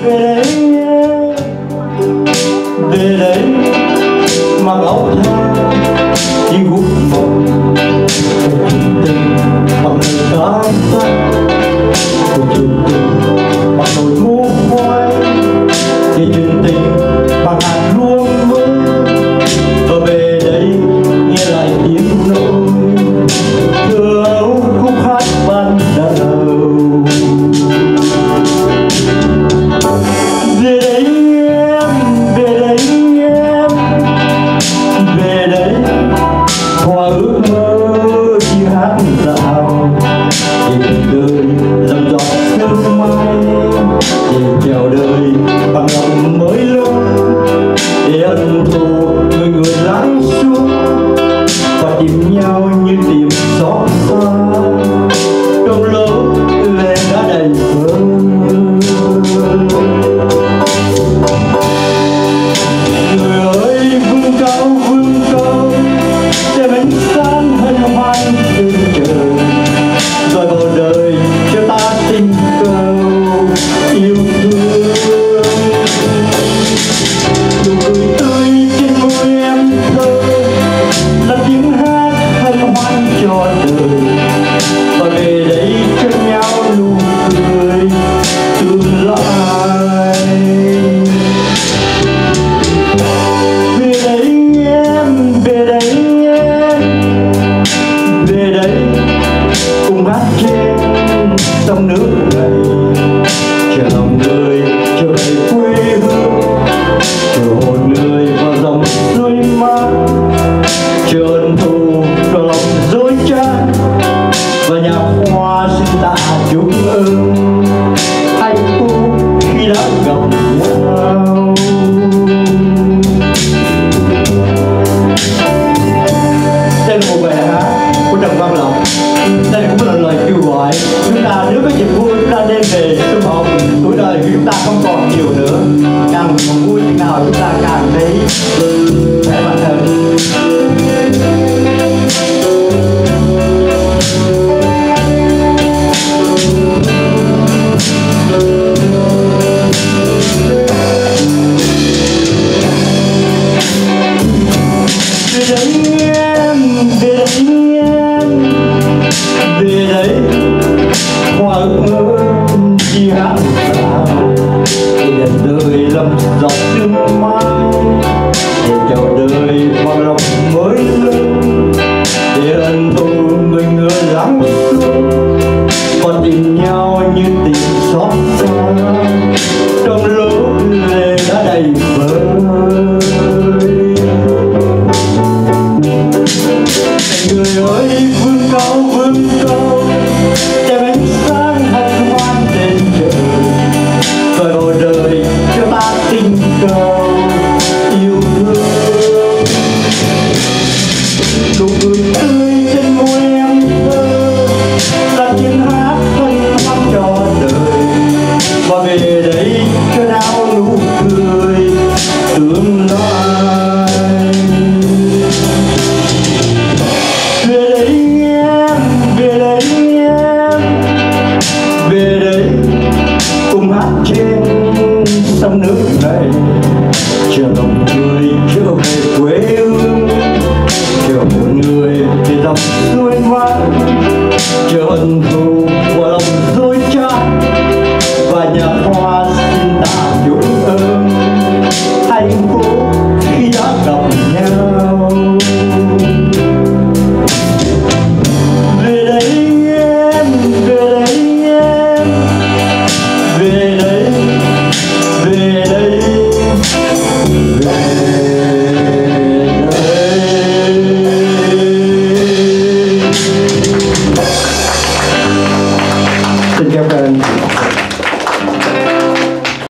Hey, heart trong nước này. còn nhiều nữa. Càng vui nào chúng ta càng thấy 해서 người trở về quê hương chờ một người thì dòng xuôi chờ ân thu